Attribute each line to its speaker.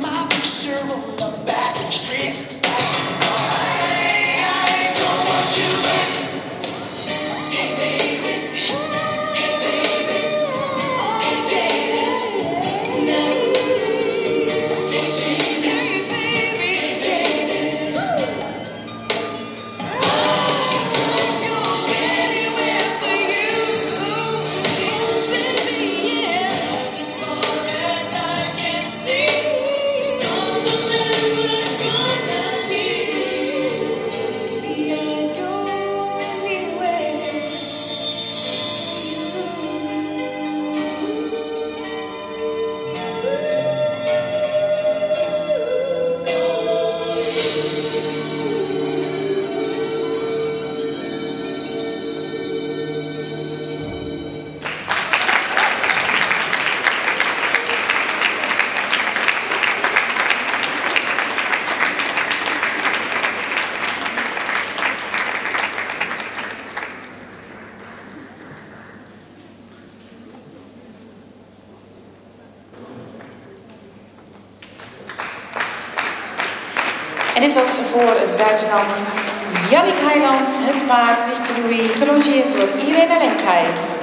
Speaker 1: my picture on the back of the streets. I,
Speaker 2: I don't want you back. Dit was voor Duitsland Jannik Heiland, het paard. Louis, gelongeerd door Irene Lenkheid.